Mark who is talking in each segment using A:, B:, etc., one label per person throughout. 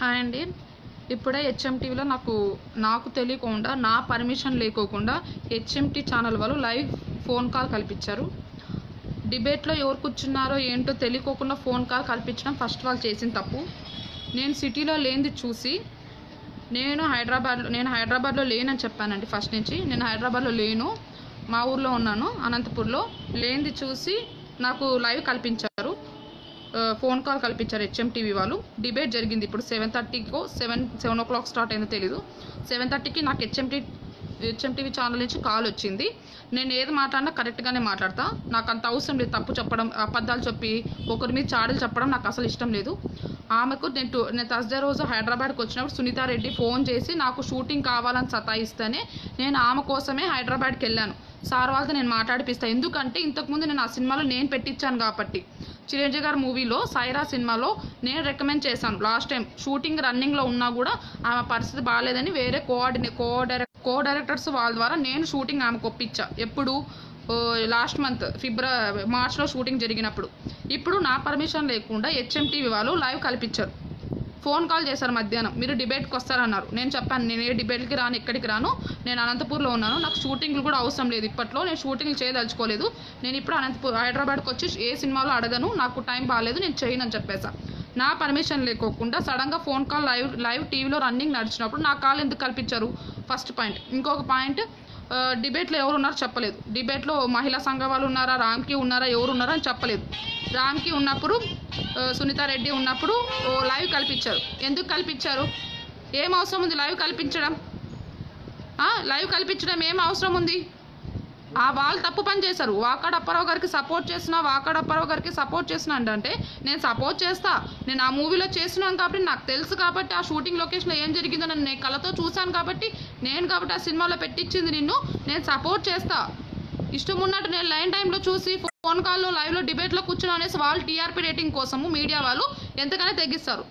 A: Hi అండి. ఇప్పుడే హెచ్ఎంటీవీలో నాకు నాకు తెలియకుండా నా పర్మిషన్ లేకోకుండా హెచ్ఎంటీ ఛానల్ వాళ్ళు లైవ్ ఫోన్ కాల్ కల్పించారు. డిబేట్లో ఎవరు కూర్చున్నారో ఏంటో తెలియకోకుండా ఫోన్ కాల్ కల్పించడం ఫస్ట్ వాళ్ళు చేసిన తప్పు. నేను సిటీలో లేనిది చూసి నేను హైదరాబాద్లో నేను హైదరాబాద్లో లేనని చెప్పానండి ఫస్ట్ నుంచి. నేను హైదరాబాద్లో లేను మా ఊర్లో ఉన్నాను అనంతపూర్లో. లేనిది చూసి నాకు లైవ్ కల్పించారు. ఫోన్ కాల్ కల్పించారు హెచ్ఎంటీవీ వాళ్ళు. డిబేట్ జరిగింది ఇప్పుడు సెవెన్ థర్టీకో seven seven o'clock start అయిందో తెలీదు. సెవెన్ థర్టీకి నాకు హెచ్ఎంటీ హెచ్ఎంటీవీ ఛానల్ నుంచి కాల్ వచ్చింది. నేను ఏది మాట్లాడినా కరెక్ట్గానే మాట్లాడతా. నాకు అంత అవసరం లేదు తప్పు చెప్పడం అబద్ధాలు చెప్పి ఒకరి మీద చాడలు చెప్పడం నాకు అసలు ఇష్టం లేదు. ఆమెకు నేను టూ- నేను థర్స్డే రోజు హైదరాబాద్కి వచ్చినప్పుడు సునీతారెడ్డి ఫోన్ చేసి నాకు షూటింగ్ కావాలని సతాయిస్తేనే నేను ఆమె కోసమే హైదరాబాద్కి వెళ్ళాను. సార్ వాళ్ళతో నేను మాట్లాడిపిస్తాను ఎందుకంటే ఇంతకుముందు నేను ఆ సినిమాలో నేను పెట్టించాను కాబట్టి. చిరంజీవి గారి మూవీలో సైరా సినిమాలో నేను రికమెండ్ చేశాను. లాస్ట్ టైం షూటింగ్ రన్నింగ్లో ఉన్నా కూడా ఆమె పరిస్థితి బాగాలేదని వేరే కోఆర్డినే కో డైరెక్ట్ కో డైరెక్టర్స్ వాళ్ళ ద్వారా నేను షూటింగ్ ఆమెకు ఒప్పించా. ఎప్పుడు? లాస్ట్ మంత్ ఫిబ్రవరి మార్చ్లో షూటింగ్ జరిగినప్పుడు. ఇప్పుడు నా పర్మిషన్ లేకుండా హెచ్ఎంటీవీ వాళ్ళు లైవ్ కల్పించారు. ఫోన్ కాల్ చేశారు మధ్యాహ్నం. మీరు డిబేట్కి వస్తారన్నారు. నేను చెప్పాను నేను ఏ డిబేట్కి రాను ఎక్కడికి రాను. నేను అనంతపూర్లో ఉన్నాను. నాకు షూటింగ్లు కూడా అవసరం లేదు ఇప్పట్లో. నేను షూటింగ్లు చేయదలుచుకోలేదు. నేను ఇప్పుడు అనంతపూర్ హైదరాబాద్కి వచ్చి ఏ సినిమాలో అడగను నాకు టైం బాగాలేదు నేను చేయను అని చెప్పేసా. నా పర్మిషన్ లేకోకుండా సడన్గా ఫోన్ కాల్ లైవ్ లైవ్ టీవీలో రన్నింగ్ నడిచినప్పుడు నా కాల్ ఎందుకు కల్పించారు? First point. ఇంకొక పాయింట్ డిబేట్లో ఎవరు ఉన్నారో చెప్పలేదు. డిబేట్లో మహిళా సంఘం వాళ్ళు ఉన్నారా రామ్కి ఉన్నారా ఎవరు ఉన్నారా అని చెప్పలేదు. రామ్కి ఉన్నప్పుడు సునీతారెడ్డి ఉన్నప్పుడు ఓ లైవ్ కల్పించారు. ఎందుకు కల్పించారు? ఏం అవసరం ఉంది లైవ్ కల్పించడం? లైవ్ కల్పించడం ఏం అవసరం ఉంది? ఆ వాళ్ళు తప్పు పని చేశారు. వాకాడ అప్పారావు గారికి సపోర్ట్ చేసిన వాకాడ అప్పారావు గారికి సపోర్ట్ చేసిన అంటే నేను సపోర్ట్ చేస్తా. నేను ఆ మూవీలో చేస్తున్నాను కాబట్టి నాకు తెలుసు కాబట్టి ఆ షూటింగ్ లొకేషన్లో ఏం జరిగిందో నేను నే- కళ్ళతో చూశాను కాబట్టి నేను కాబట్టి ఆ సినిమాలో పెట్టించింది నిన్ను నేను సపోర్ట్ చేస్తా. ఇష్టం ఉన్నట్టు నేను లైన్ టైంలో చూసి ఫోన్ కాల్లో లైవ్లో డిబేట్లో కూర్చుని అనేసి వాళ్ళు టీఆర్పీ రేటింగ్ కోసము మీడియా వాళ్ళు ఎంతగానే తగ్గిస్తారు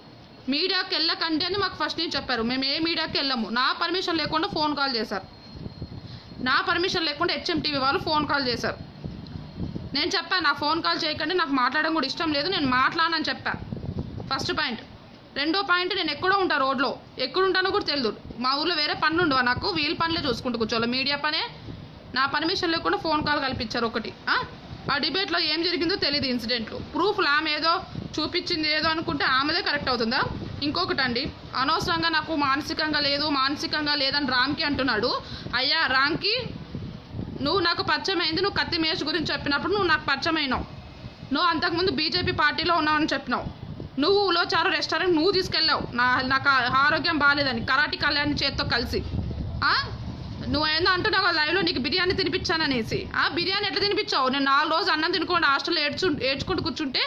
A: మీడియాకి వెళ్ళకండి అని మాకు ఫస్ట్ నుంచి చెప్పారు. మేము ఏ మీడియాకి వెళ్ళము. నా పర్మిషన్ లేకుండా ఫోన్ కాల్ చేశారు. నా పర్మిషన్ లేకుండా హెచ్ఎంటీవీ వాళ్ళు ఫోన్ కాల్ చేశారు. నేను చెప్పాను నా ఫోన్ కాల్ చేయకండి నాకు మాట్లాడడం కూడా ఇష్టం లేదు నేను మాట్లాడనని చెప్పా. ఫస్ట్ పాయింట్ రెండో పాయింట్ నేను ఎక్కడో ఉంటా రోడ్లో. ఎక్కడుంటానో కూడా తెలియదు మా ఊర్లో వేరే పనులు ఉండవా నాకు? వీల్ పనులే చూసుకుంటూ కూర్చోవాలి. మీడియా పనే. నా పర్మిషన్ లేకుండా ఫోన్ కాల్ కల్పించారు ఒకటి. ఆ? ఆ డిబేట్లో ఏం జరిగిందో తెలియదు ఇన్సిడెంట్లు ప్రూఫ్లు ఆమె ఏదో చూపించింది ఏదో అనుకుంటే ఆమెదే కరెక్ట్ అవుతుందా? ఇంకొకటి అండి అనవసరంగా నాకు మానసికంగా లేదు మానసికంగా లేదని రామ్కి అంటున్నాడు. అయ్యా రామ్కి నువ్వు నాకు పరిచయమైంది నువ్వు కత్తి మేష్ గురించి చెప్పినప్పుడు నువ్వు నాకు పరిచయమైనావు. నువ్వు అంతకుముందు బీజేపీ పార్టీలో ఉన్నావని చెప్పినావు. నువ్వు ఉలోచారు రెస్టారెంట్ నువ్వు తీసుకెళ్ళావు. నా నాకు ఆరోగ్యం బాగాలేదని కరాటి కళ్యాణ్ చేత్తో కలిసి. నువ్వేందో అంటున్నావు లైవ్లో నీకు బిర్యానీ తినిపించాననేసి. ఆ బిర్యానీ ఎట్లా తినిపించావు? నేను నాలుగు రోజు అన్నం తినుకోండి హాస్టల్లో ఏడ్చు ఏడ్చుకుంటూ కూర్చుంటే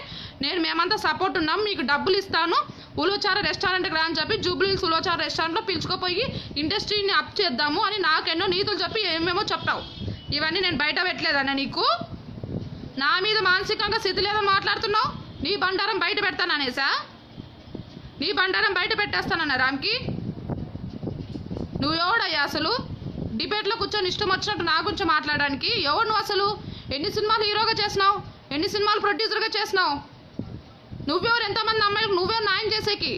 A: నేను మేమంతా సపోర్ట్ ఉన్నాం మీకు డబ్బులు ఇస్తాను ఉలోచార రెస్టారెంట్కి రా అని చెప్పి జూబ్లీస్ ఉలోచార రెస్టారెంట్లో పిలుచుకుపోయి ఇండస్ట్రీని అప్ చేద్దాము అని నాకెన్నో నీతులు చెప్పి ఏమేమో చెప్పావు. ఇవన్నీ నేను బయట పెట్టలేదన్న నీకు. నా మీద మానసికంగా స్థితి లేదో మాట్లాడుతున్నావు? నీ బండారం బయట పెడతాననేసా నీ బండారం బయట పెట్టేస్తానన్నా రామ్కి? నువ్వు ఎవడయ్యా అసలు? డిబేట్లో కూర్చొని ఇష్టం వచ్చినట్టు నా గురించి మాట్లాడడానికి ఎవరు నువ్వు అసలు? ఎన్ని సినిమాలు హీరోగా చేసినావు? ఎన్ని సినిమాలు ప్రొడ్యూసర్గా చేసినావు? నువ్వెవరు? ఎంతమంది అమ్మాయిలకు నువ్వెవరు న్యాయం చేసేకి?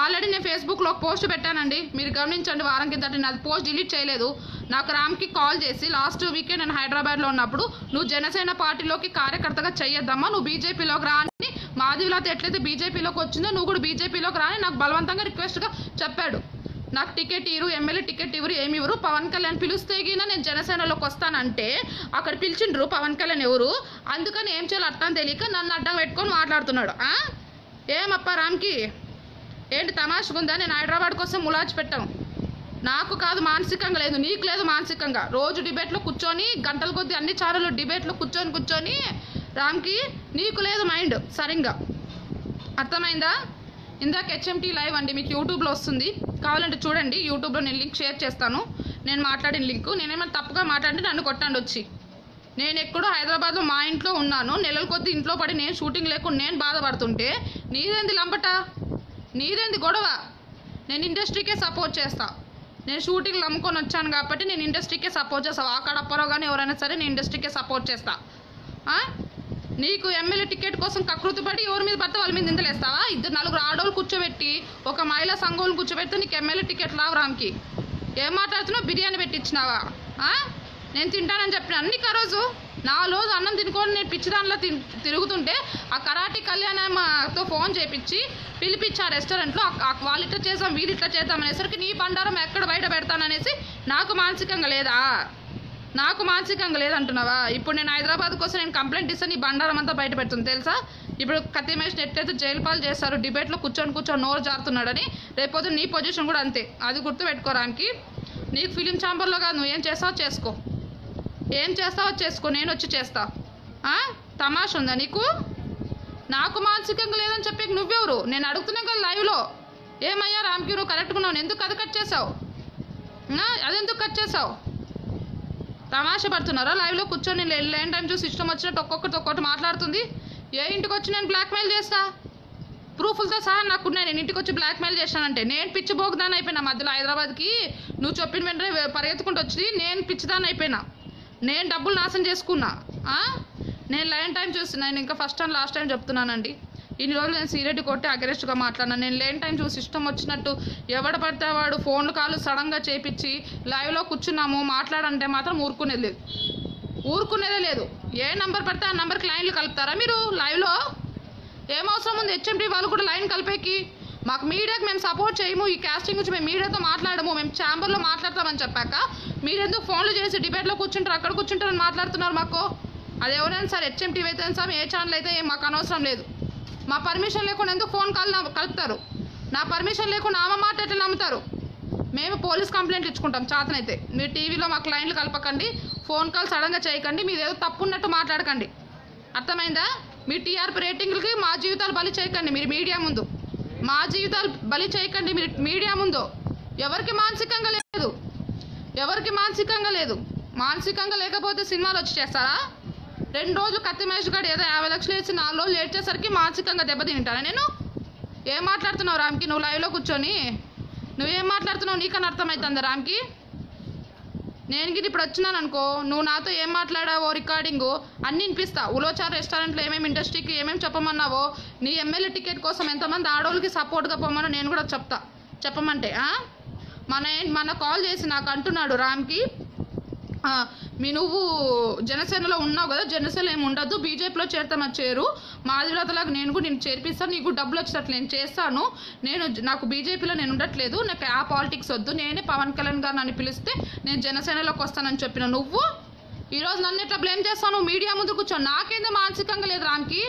A: ఆల్రెడీ నేను ఫేస్బుక్లో ఒక పోస్ట్ పెట్టానండి. మీరు గమనించండి వారం కిందట నేను అది పోస్ట్ డిలీట్ చేయలేదు. నాకు రామ్కి కాల్ చేసి లాస్ట్ వీకెండ్ నేను హైదరాబాద్లో ఉన్నప్పుడు నువ్వు జనసేన పార్టీలోకి కార్యకర్తగా చేయొద్దమ్మా నువ్వు బీజేపీలోకి రా అని మాధవిలాత ఎట్లయితే బీజేపీలోకి వచ్చిందో నువ్వు కూడా బీజేపీలోకి రాని నాకు బలవంతంగా రిక్వెస్ట్గా చెప్పాడు. నాకు టికెట్ ఇవ్వరు ఎమ్మెల్యే టికెట్ ఇవ్వరు ఏమి ఇవ్వరు. పవన్ కళ్యాణ్ పిలిస్తే గినా నేను జనసేనలోకి వస్తానంటే అక్కడ పిలిచిండ్రు పవన్ కళ్యాణ్ ఎవరు? అందుకని ఏం చేయాలి అర్థం తెలియక నన్ను అడ్డం పెట్టుకొని మాట్లాడుతున్నాడు. ఏమప్పా రామ్కి? ఏంటి తమాషగుందా నేను హైదరాబాద్ కోసం ములాచి పెట్టాను నాకు కాదు మానసికంగా లేదు నీకు లేదు మానసికంగా. రోజు డిబేట్లో కూర్చొని గంటల కొద్దీ అన్ని చారులు డిబేట్లో కూర్చొని కూర్చొని రామ్కి నీకు లేదు మైండ్ సరిగ్గా అర్థమైందా? ఇందాక హెచ్ఎంటీ లైవ్ అండి మీకు యూట్యూబ్లో వస్తుంది. కావాలంటే చూడండి యూట్యూబ్లో నేను లింక్ షేర్ చేస్తాను. నేను మాట్లాడిన లింక్. నేనేమైనా తప్పుగా మాట్లాడి నన్ను కొట్టండి వచ్చి. నేను ఎక్కడో హైదరాబాద్లో మా ఇంట్లో ఉన్నాను. నెలల కొద్ది ఇంట్లో పడి నేను షూటింగ్ లేకుండా నేను బాధపడుతుంటే నీదేంది లంబట నీదేంది గొడవ? నేను ఇండస్ట్రీకే సపోర్ట్ చేస్తా. నేను షూటింగ్లు అమ్ముకొని వచ్చాను కాబట్టి నేను ఇండస్ట్రీకే సపోర్ట్ చేస్తాను అక్కడ అప్పారో కానీ ఎవరైనా సరే నేను ఇండస్ట్రీకే సపోర్ట్ చేస్తా. నీకు ఎమ్మెల్యే టికెట్ కోసం కకృతి పడి ఎవరి మీద పడితే వాళ్ళ మీద నిందలేస్తావా? ఇద్దరు నలుగురు ఆడోళ్ళు కూర్చోబెట్టి ఒక మహిళా సంఘం కూర్చోబెడితే నీకు ఎమ్మెల్యే టికెట్ లావు రామ్కి. ఏం మాట్లాడుతున్నావు? బిర్యానీ పెట్టించినావా? నేను తింటానని చెప్పిన. అన్ని ఆ రోజు నా రోజు అన్నం తినుకొని నేను పిచ్చి దానిలో తిరుగుతుంటే ఆ కరాటి కళ్యాణమ్మతో ఫోన్ చేపించి పిలిపించి ఆ రెస్టారెంట్లో ఆ- వాళ్ళు ఇట్లా చేద్దాం వీళ్ళు ఇట్లా చేద్దాం అనేసరికి నీ బండారం ఎక్కడ బయట పెడతాననేసి నాకు మానసికంగా లేదా? నాకు మానసికంగా లేదంటున్నావా? ఇప్పుడు నేను హైదరాబాద్ కోసం నేను కంప్లైంట్ ఇస్తే నీ బండారం అంతా బయట పెడుతుంది తెలుసా? ఇప్పుడు కత్తిమేషన్ ఎట్లయితే జైలు పాలు చేస్తారు డిబేట్లో కూర్చొని కూర్చొని నోరు జారుతున్నాడని రేపొద్దు నీ పొజిషన్ కూడా అంతే. అది గుర్తు పెట్టుకోరానికి నీకు ఫిలిం ఛాంబర్లో కాదు నువ్వు ఏం చేస్తావో చేసుకో. ఏం చేస్తావో చేసుకో నేను వచ్చి చేస్తా. తమాష ఉందా నీకు? నాకు మానసికంగా లేదని చెప్పి నువ్వెవరు? నేను అడుగుతున్నా కదా లైవ్లో. ఏమయ్యా రామ్కి నువ్వు కరెక్ట్గా ఉన్నావు ఎందుకు అది కట్ చేసావు అదెందుకు కట్ చేసావు తమాషా పడుతున్నారా లైవ్లో కూర్చొని లేని టైం చూసి ఇష్టం వచ్చినట్టు ఒక్కొక్కటి ఒక్కొక్కటి మాట్లాడుతుంది. ఏ ఇంటికి వచ్చి నేను బ్లాక్మెయిల్ చేస్తా? ప్రూఫ్లతో సహా నాకు ఉన్నాయి. నేను ఇంటికి వచ్చి బ్లాక్మెయిల్ చేశానంటే నేను పిచ్చి అయిపోయినా మధ్యలో హైదరాబాద్కి. నువ్వు చెప్పిన వెంటనే పరిగెత్తుకుంటూ వచ్చి నేను పిచ్చిదాని అయిపోయినా. నేను డబ్బులు నాశనం చేసుకున్నా. నేను లైన్ టైం చూసి నేను ఇంకా ఫస్ట్ టైం లాస్ట్ టైం చెప్తున్నానండి. ఇన్ని రోజులు నేను సీరియడ్ కొట్టి అగ్రెస్ట్గా మాట్లాడినా. నేను లేని టైం చూసి ఇష్టం వచ్చినట్టు ఎవడ పడితే వాడు ఫోన్ కాల్ సడన్గా చేపించి లైవ్లో కూర్చున్నాము మాట్లాడంటే మాత్రం ఊరుకునేది లేదు. ఊరుకునేదే లేదు. ఏ నంబర్ పడితే ఆ నంబర్కి లైన్లు కలుపుతారా మీరు లైవ్లో? ఏం అవసరం ఉంది? హెచ్ఎండి వాళ్ళు కూడా లైన్ కలిపేకి. మాకు మీడియాకి మేము సపోర్ట్ చేయము. ఈ కాస్టింగ్ గురించి మేము మీడియాతో మాట్లాడము. మేము ఛాంబర్లో మాట్లాడతామని చెప్పాక మీరు ఎందుకు ఫోన్లు చేసి డిబేట్లో కూర్చుంటారు అక్కడ కూర్చుంటారని మాట్లాడుతున్నారు మాకు? అది ఎవరైనా సరే హెచ్ఎం అయితే సార్ ఏ ఛానల్ అయితే మాకు అనవసరం లేదు. మా పర్మిషన్ లేకుండా ఎందుకు ఫోన్ కాల్ కలుపుతారు? నా పర్మిషన్ లేకుండా ఆమె మాట ఎట్లా నమ్ముతారు? మేము పోలీస్ కంప్లైంట్ ఇచ్చుకుంటాం చాతనైతే. మీరు టీవీలో మాకు క్లయింట్లు కలపకండి ఫోన్ కాల్ సడన్గా చేయకండి మీరు ఏదో తప్పు ఉన్నట్టు మాట్లాడకండి. అర్థమైందా? మీ టీఆర్పీ రేటింగ్లకి మా జీవితాలు బలి చేయకండి మీరు మీడియా ముందు. మా జీవితాలు బలి చేయకండి మీరు మీడియా ముందు. ఎవరికి మానసికంగా లేదు? ఎవరికి మానసికంగా లేదు? మానసికంగా లేకపోతే సినిమాలు వచ్చి చేస్తారా? రెండు రోజులు కత్తి మహేష్ గారు ఏదో యాభై లక్షలు వేసి నాలుగు రోజులు ఏడ్చేసరికి మానసికంగా దెబ్బతింటాను? నేను ఏం మాట్లాడుతున్నావు రామ్కి? నువ్వు లైవ్లో కూర్చొని. నువ్వేం మాట్లాడుతున్నావు? నీకని అర్థమవుతుందా రామ్కి? నేను గిది ఇప్పుడు వచ్చినాను అనుకో నువ్వు నాతో ఏం మాట్లాడావో రికార్డింగు అన్ని వినిపిస్తా. ఉలోచార్ రెస్టారెంట్లో ఏమేమి ఇండస్ట్రీకి ఏమేమి చెప్పమన్నావో నీ ఎమ్మెల్యే టికెట్ కోసం ఎంతమంది ఆడవాళ్ళకి సపోర్ట్గా పోమనో నేను కూడా చెప్తా. చెప్పమంటే మన మన కాల్ చేసి నాకు అంటున్నాడు రామ్కి. మీ నువ్వు జనసేనలో ఉన్నావు కదా జనసేన ఏమి ఉండదు బీజేపీలో చేరతామని చేరు మాదిరాతలాగా నేను కూడా నేను చేర్పిస్తాను నీకు డబ్బులు వచ్చేటట్లు నేను చేస్తాను. నేను నాకు బీజేపీలో నేను ఉండట్లేదు నాకు ఆ పాలిటిక్స్ వద్దు. నేనే పవన్ కళ్యాణ్ గారు నన్ను పిలిస్తే నేను జనసేనలోకి వస్తానని చెప్పిన నువ్వు. ఈరోజు నన్ను ఎట్లా బ్లేమ్ చేస్తాను మీడియా ముందు కూర్చో. నాకేందో మానసికంగా లేదు రానికి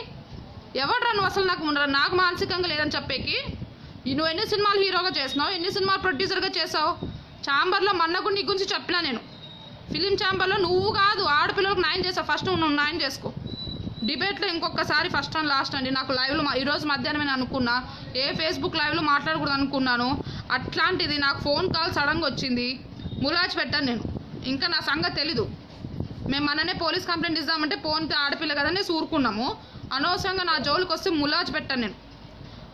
A: ఎవడ్రా నువ్వు అసలు నాకు ఉండరా? నాకు మానసికంగా లేదని చెప్పేకి? నువ్వు ఎన్ని సినిమాలు హీరోగా చేసినావు ఎన్ని సినిమాలు ప్రొడ్యూసర్గా చేసావు ఛాంబర్లో మన్నకు నీ గురించి చెప్పినా నేను. ఫిలిం ఛాంబర్లో నువ్వు కాదు ఆడపిల్లలకు న్యాయం చేసావు ఫస్ట్ నువ్వు న్యాయం చేసుకో. డిబేట్లో ఇంకొకసారి ఫస్ట్ అండ్ లాస్ట్ అండి. నాకు లైవ్లో మా- ఈరోజు మధ్యాహ్నం నేను అనుకున్నా. ఏ ఫేస్బుక్ లైవ్లో మాట్లాడకూడదు అనుకున్నాను. అట్లాంటిది నాకు ఫోన్ కాల్ సడన్గా వచ్చింది. ములాజ్ పెట్టాను నేను. ఇంకా నా సంగతి తెలీదు. మేము మననే పోలీస్ కంప్లైంట్ ఇద్దామంటే ఫోన్తో ఆడపిల్ల కదనే ఊరుకున్నాము అనవసరంగా నా జోలికి వస్తే ములాజ్ పెట్టాను నేను.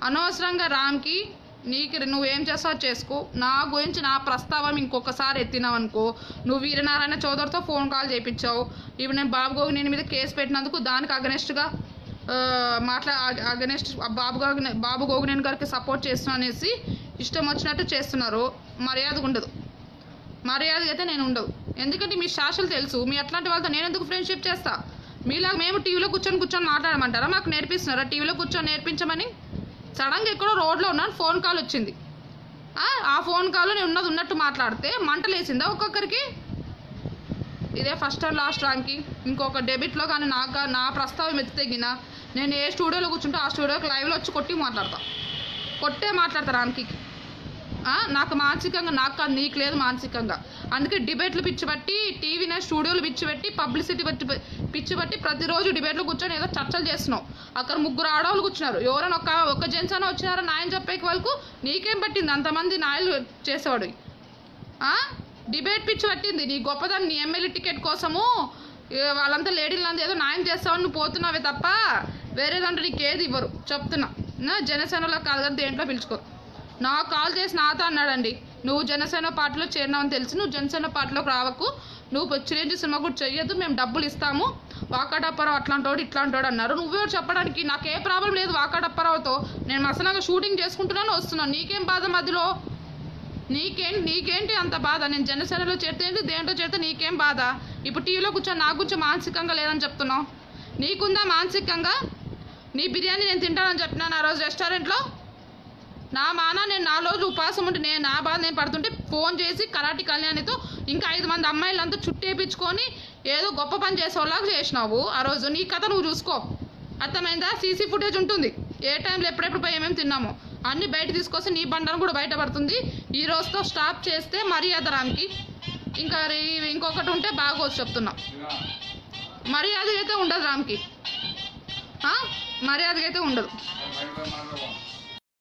A: అనవసరంగా రామ్కి నీకు నువ్వేం చేస్తావు చేసుకో. నా గురించి నా ప్రస్తావం ఇంకొకసారి ఎత్తినావు అనుకో. నువ్వు వీరనారాయణ చౌదరితో ఫోన్ కాల్ చేయించావు. ఇవి నేను బాబు గోగి నేను మీద కేసు పెట్టినందుకు దానికి అగనెస్ట్గా మాట్లా అగనెస్ట్ బాబు గోగి బాబు గోగినేని గారికి సపోర్ట్ చేస్తున్నా అనేసి ఇష్టం వచ్చినట్టు చేస్తున్నారు. మర్యాద ఉండదు. మర్యాద అయితే నేను ఉండవు ఎందుకంటే మీ శాసలు తెలుసు. మీ అట్లాంటి వాళ్ళతో నేను ఎందుకు ఫ్రెండ్షిప్ చేస్తా? మీలాగా మేము టీవీలో కూర్చొని కూర్చొని మాట్లాడమంటారా? మాకు నేర్పిస్తున్నారా? టీవీలో కూర్చొని నేర్పించమని? సడన్గా ఎక్కడో రోడ్లో ఉన్నాను ఫోన్ కాల్ వచ్చింది. ఆ, ఫోన్ కాల్ నేను ఉన్నది ఉన్నట్టు మాట్లాడితే మంటలేసిందా ఒక్కొక్కరికి? ఇదే ఫస్ట్ అండ్ లాస్ట్ ర్యాంక్కి ఇంకొక డెబిట్లో కానీ నాకు నా ప్రస్తావం ఎత్తి తెగిన నేను ఏ స్టూడియోలో కూర్చుంటే ఆ స్టూడియోకి లైవ్లో వచ్చి కొట్టి మాట్లాడతా. కొట్టే మాట్లాడతా ర్యాంకీకి. నాకు మానసికంగా నాకు కాదు నీకు లేదు మానసికంగా. అందుకే డిబేట్లు పిచ్చిబట్టి టీవీనే స్టూడియోలు పిచ్చి పెట్టి పబ్లిసిటీ బట్టి పిచ్చిబట్టి ప్రతిరోజు డిబేట్లో కూర్చొని ఏదో చర్చలు చేస్తున్నావు. అక్కడ ముగ్గురు ఆడవాళ్ళు కూర్చున్నారు. ఎవరైనా ఒక ఒక జెంట్స్ అయినా వచ్చినారా నాయన చెప్పేకి వాళ్ళకు? నీకేం పట్టింది? అంతమంది నాయలు చేసేవాడు. డిబేట్ పిచ్చి పట్టింది. నీ గొప్పదాన్ని నీ ఎమ్మెల్యే టికెట్ కోసము వాళ్ళంతా లేడీలంతా ఏదో న్యాయం చేస్తావని నువ్వు పోతున్నావే తప్ప వేరే దాంట్లో నీకు ఏది ఇవ్వరు. చెప్తున్నా. జనసేనలో కాదు కదా దేంట్లో పిలుచుకోరు నాకు కాల్ చేసి నాతో అన్నాడండి. నువ్వు జనసేన పార్టీలో చేరినావని తెలిసి నువ్వు జనసేన పార్టీలోకి రావకు. నువ్వు చిరంజీవి సినిమా కూడా చెయ్యొద్దు మేము డబ్బులు ఇస్తాము. వాకాడప్పారావు అట్లాంటోడు ఇట్లాంటోడు అన్నారు. నువ్వెవరు చెప్పడానికి? నాకు ఏ ప్రాబ్లం లేదు వాకాడప్పారావుతో. నేను మసనంగా షూటింగ్ చేసుకుంటున్నాను వస్తున్నాను. నీకేం బాధ మధ్యలో? నీకేం నీకేంటి అంత బాధ? నేను జనసేనలో చేరితే ఏంటి దేంట్లో చేరితే నీకేం బాధ? ఇప్పుడు టీవీలో కూర్చొని నాకు గురించి మానసికంగా లేదని చెప్తున్నావు. నీకుందా మానసికంగా? నీ బిర్యానీ నేను తింటానని చెప్పినాను ఆ రోజు రెస్టారెంట్లో? నా మాన నేను నా రోజు ఉపాసం ఉంటే నేను నా బాధ నేను పడుతుంటే ఫోన్ చేసి కరాటి కళ్యాణితో ఇంకా ఐదు మంది అమ్మాయిలంతా చుట్టేపించుకొని ఏదో గొప్ప పని చేసేవాళ్ళగా చేసినావు. ఆ రోజు నీ కథ నువ్వు చూసుకో. అర్థమైందా? సీసీ ఫుటేజ్ ఉంటుంది. ఏ టైంలో ఎప్పుడెప్పుడు పోయి ఏమేమి తిన్నామో. అన్ని బయట తీసుకొస్తే నీ బండను కూడా బయటపడుతుంది ఈ రోజుతో స్టాప్ చేస్తే మర్యాద రామ్కి ఇంకా రీ- ఇంకొకటి ఉంటే బాగోచ్చు చెప్తున్నా. మర్యాద అయితే ఉండదు రామ్కి. మర్యాదకైతే అయితే ఉండదు